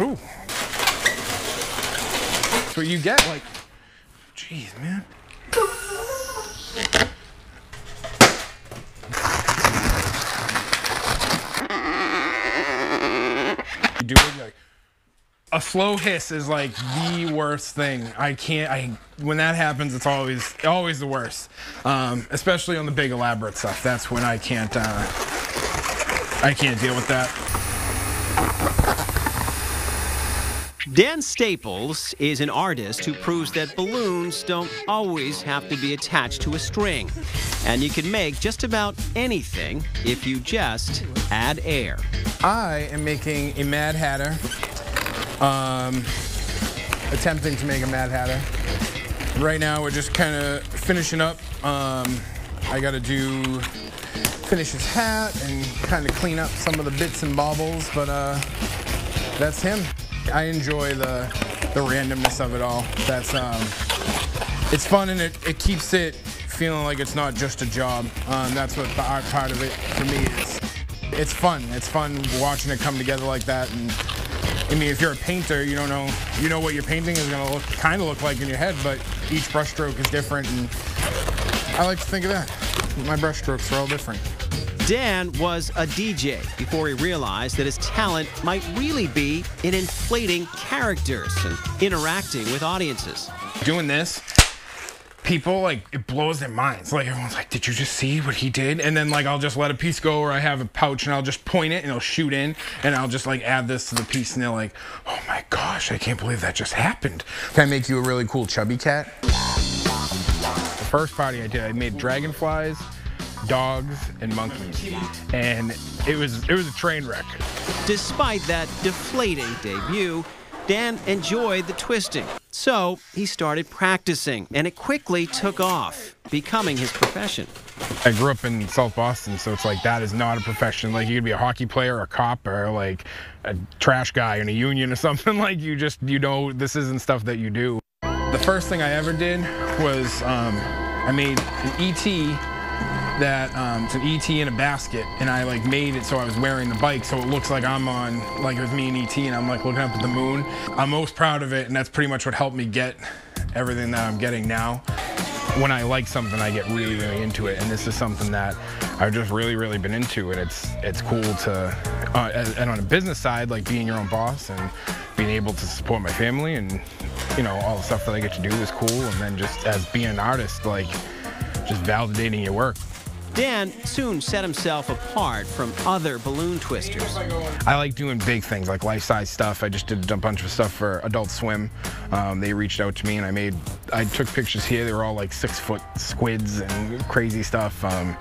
Ooh. What you get, like, jeez, man. You do it like a slow hiss is like the worst thing. I can't. I when that happens, it's always always the worst. Um, especially on the big elaborate stuff. That's when I can't. Uh, I can't deal with that. Dan Staples is an artist who proves that balloons don't always have to be attached to a string. And you can make just about anything if you just add air. I am making a Mad Hatter. Um, attempting to make a Mad Hatter. Right now, we're just kind of finishing up. Um, I got to do finish his hat and kind of clean up some of the bits and baubles, but uh, that's him. I enjoy the the randomness of it all. That's um, it's fun and it, it keeps it feeling like it's not just a job. Um, that's what the art part of it for me is. It's fun. It's fun watching it come together like that. And I mean, if you're a painter, you don't know you know what your painting is gonna look kind of look like in your head, but each brushstroke is different. And I like to think of that. My brushstrokes are all different. Dan was a DJ before he realized that his talent might really be in inflating characters and interacting with audiences. Doing this, people like it blows their minds. Like everyone's like, "Did you just see what he did?" And then like I'll just let a piece go, or I have a pouch and I'll just point it and it'll shoot in, and I'll just like add this to the piece, and they're like, "Oh my gosh, I can't believe that just happened." Can I make you a really cool chubby cat? The first party I did, I made dragonflies dogs and monkeys. And it was it was a train wreck. Despite that deflating debut dan enjoyed the twisting. So he started practicing and it quickly took off becoming his profession. I grew up in south boston so it's like that is not a profession. Like you could be a hockey player or a cop or like a trash guy in a union or something. Like you just you know this isn't stuff that you do. The first thing i ever did was um, i made an et that um, it's an ET in a basket, and I like made it so I was wearing the bike, so it looks like I'm on like it was me and ET, and I'm like looking up at the moon. I'm most proud of it, and that's pretty much what helped me get everything that I'm getting now. When I like something, I get really, really into it, and this is something that I've just really, really been into, and it's it's cool to, uh, and on a business side, like being your own boss and being able to support my family, and you know all the stuff that I get to do is cool, and then just as being an artist, like just validating your work. Dan soon set himself apart from other balloon twisters. I like doing big things like life-size stuff. I just did a bunch of stuff for Adult Swim. Um, they reached out to me and I made, I took pictures here. They were all like six-foot squids and crazy stuff. Um,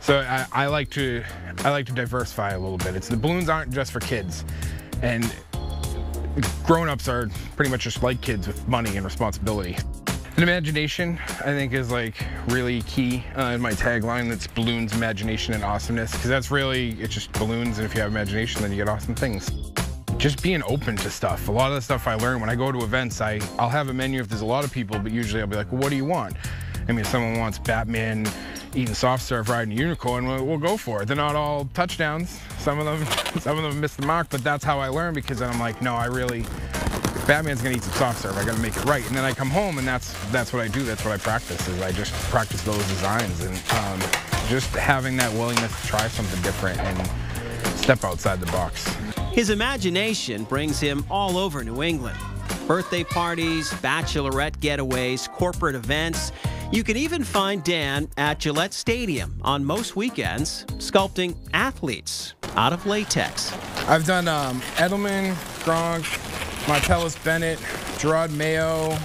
so I, I like to, I like to diversify a little bit. It's the balloons aren't just for kids, and grown-ups are pretty much just like kids with money and responsibility. And imagination, I think, is like really key uh, in my tagline. That's balloons, imagination, and awesomeness. Because that's really, it's just balloons, and if you have imagination, then you get awesome things. Just being open to stuff. A lot of the stuff I learn when I go to events, I, I'll have a menu if there's a lot of people, but usually I'll be like, well, what do you want? I mean, if someone wants Batman eating soft serve riding a unicorn, we'll, we'll, go for it. They're not all touchdowns. Some of them, some of them miss the mark, but that's how I learn because then I'm like, no, I really, Batman's gonna eat some soft serve. I gotta make it right. And then I come home and that's that's what I do. That's what I practice is I just practice those designs and um, just having that willingness to try something different and step outside the box. His imagination brings him all over New England. Birthday parties, bachelorette getaways, corporate events. You can even find Dan at Gillette Stadium on most weekends, sculpting athletes out of latex. I've done um, Edelman, Gronk, Martellus Bennett, Jerod Mayo.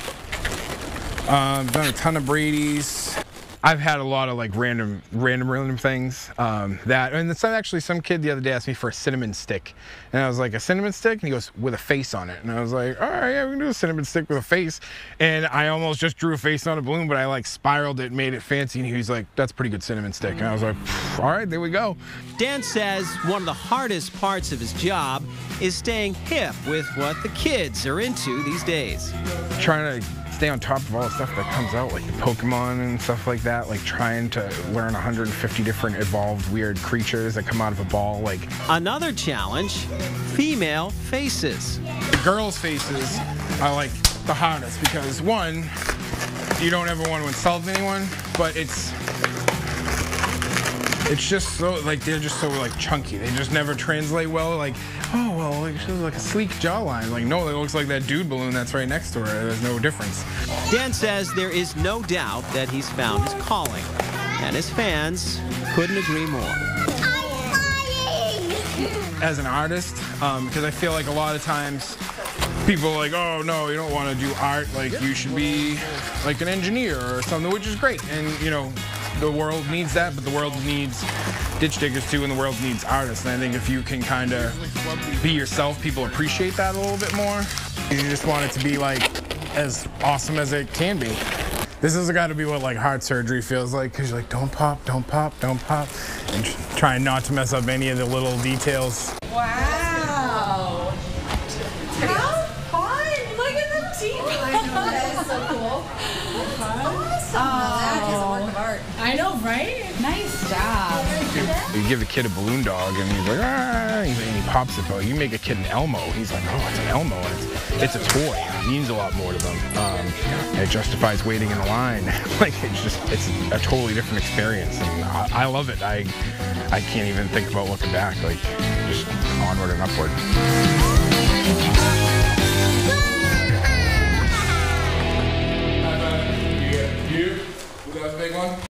Um, done a ton of Brady's. I've had a lot of like random, random, random things. Um, that and some actually some kid the other day asked me for a cinnamon stick, and I was like a cinnamon stick, and he goes with a face on it, and I was like, all right, yeah, we can do a cinnamon stick with a face, and I almost just drew a face on a balloon, but I like spiraled it, made it fancy, and he was like, that's pretty good cinnamon stick, and I was like, all right, there we go. Dan says one of the hardest parts of his job is staying hip with what the kids are into these days. Trying to stay on top of all the stuff that comes out, like the Pokemon and stuff like that. Like trying to learn 150 different evolved weird creatures that come out of a ball. Like Another challenge female faces. the girls' faces are like the hardest because one, you don't ever want to insult anyone, but it's it's just so like they're just so like chunky. They just never translate well. Like, oh well, like she has like a sleek jawline. Like, no, it looks like that dude balloon that's right next to her. There's no difference. Dan says there is no doubt that he's found his calling, and his fans couldn't agree more. As an artist, um, because I feel like a lot of times people are like, oh no, you don't want to do art. Like you should be like an engineer or something, which is great. And you know, the world needs that, but the world needs ditch diggers too, and the world needs artists. And I think if you can kind of be yourself, people appreciate that a little bit more. You just want it to be like as awesome as it can be. This has got to be what like heart surgery feels like, because you're like, don't pop, don't pop, don't pop, and tr- trying not to mess up any of the little details. Wow. How fun! Look at the team. I know, that is so cool. Awesome. that right? Nice job. You, you give a kid a balloon dog and he's like, ah, and he pops it. But you make a kid an Elmo, he's like, oh, it's an Elmo. It's, it's a toy. It means a lot more to them. Um, it justifies waiting in the line. like it's just, it's a totally different experience. And I, I love it. I, I can't even think about looking back. Like just onward and upward. You. Big one?